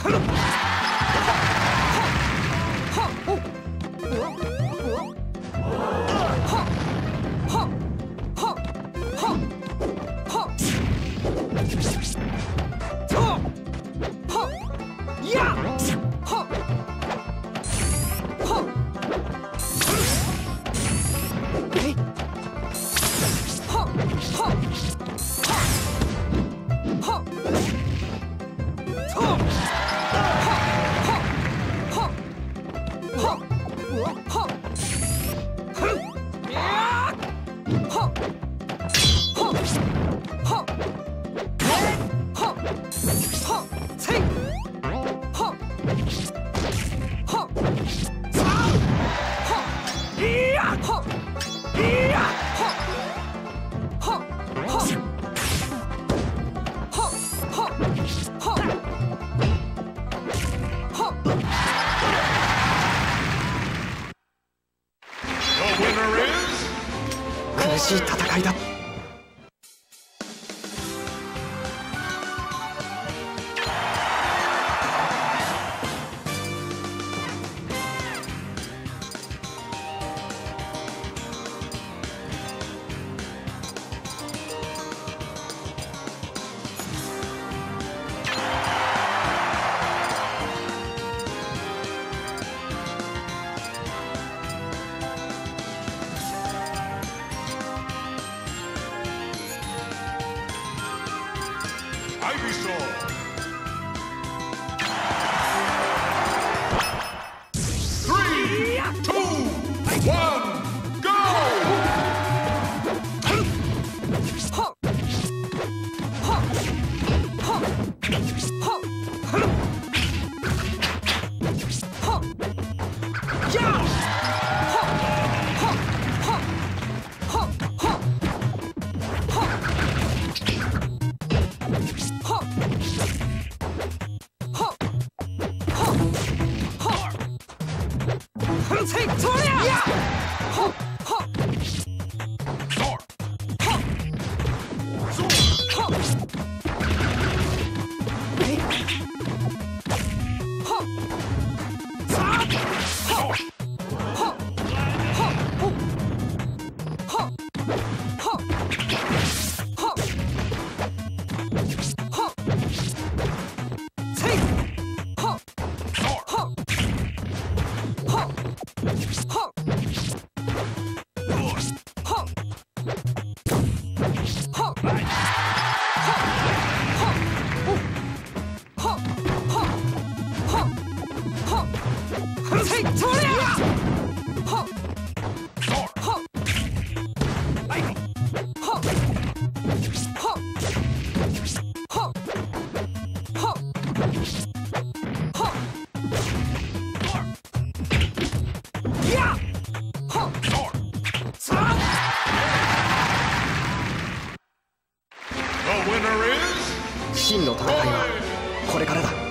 Hello! しい戦いだ。Ivysaur. Thank you. 真の戦いはこれからだ